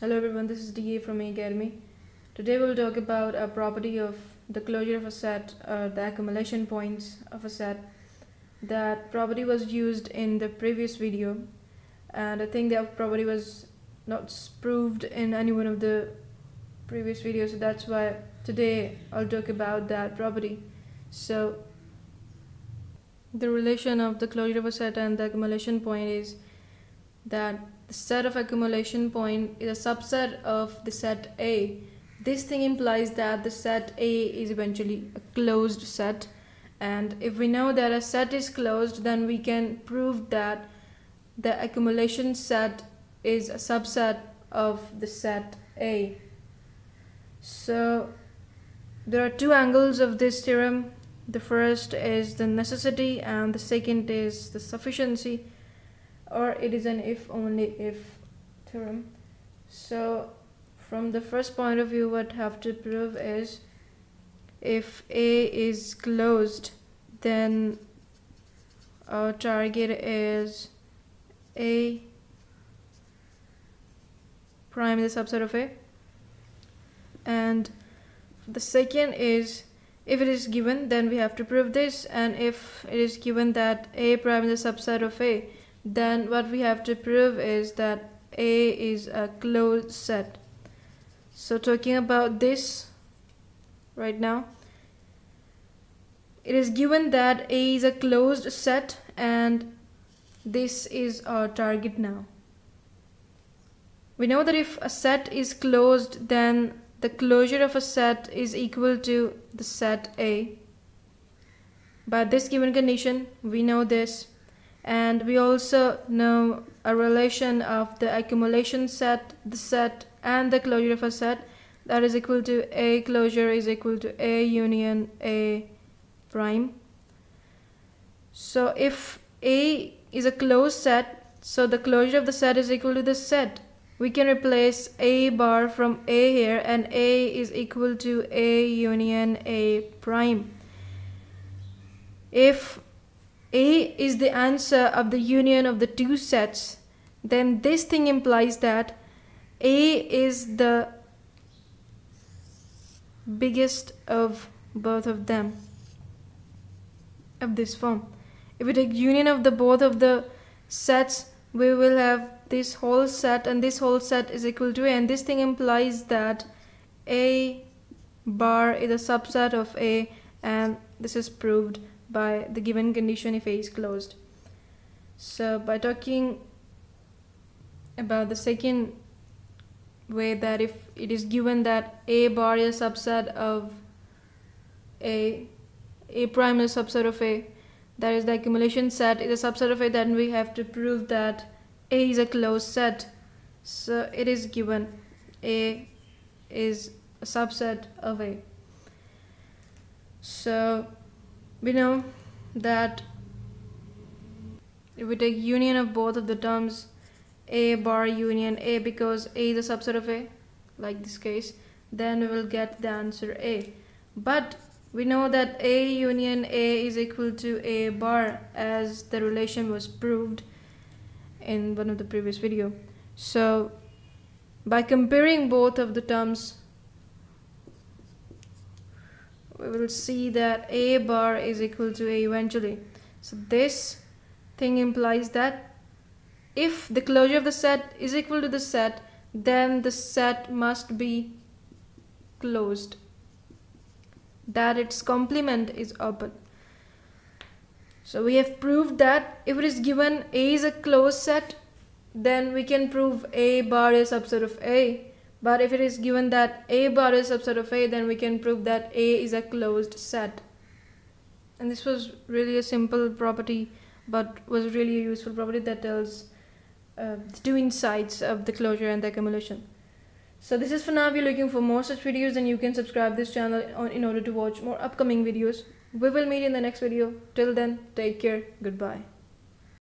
Hello everyone, this is DA from E-Academy. Today we'll talk about a property of the closure of a set, uh, the accumulation points of a set. That property was used in the previous video and I think that property was not proved in any one of the previous videos so that's why today I'll talk about that property. So the relation of the closure of a set and the accumulation point is that the set of accumulation point is a subset of the set A. This thing implies that the set A is eventually a closed set and if we know that a set is closed then we can prove that the accumulation set is a subset of the set A. So there are two angles of this theorem. The first is the necessity and the second is the sufficiency or it is an if only if theorem so from the first point of view what have to prove is if a is closed then our target is a prime is a subset of a. And the second is if it is given then we have to prove this. And if it is given that a prime is a subset of a then what we have to prove is that A is a closed set. So talking about this right now, it is given that A is a closed set and this is our target now. We know that if a set is closed then the closure of a set is equal to the set A. By this given condition, we know this and we also know a relation of the accumulation set, the set and the closure of a set that is equal to A closure is equal to A union A prime. So if A is a closed set, so the closure of the set is equal to the set. We can replace A bar from A here and A is equal to A union A prime. If a is the answer of the union of the two sets, then this thing implies that A is the biggest of both of them of this form. If we take union of the both of the sets, we will have this whole set and this whole set is equal to A and this thing implies that A bar is a subset of A and this is proved by the given condition if A is closed. So by talking about the second way that if it is given that A bar is a subset of A, A prime is a subset of A, that is the accumulation set is a subset of A, then we have to prove that A is a closed set. So it is given A is a subset of A. So we know that if we take union of both of the terms a bar union a because a is a subset of a like this case then we will get the answer a. But we know that a union a is equal to a bar as the relation was proved in one of the previous video. So by comparing both of the terms we will see that a bar is equal to a eventually. So this thing implies that if the closure of the set is equal to the set, then the set must be closed. That its complement is open. So we have proved that if it is given A is a closed set, then we can prove A bar is a subset of A but if it is given that A bar is a subset of A, then we can prove that A is a closed set. And this was really a simple property, but was really a useful property that tells uh, the two insights of the closure and the accumulation. So this is for now. If you're looking for more such videos, then you can subscribe this channel in order to watch more upcoming videos. We will meet in the next video. Till then, take care. Goodbye.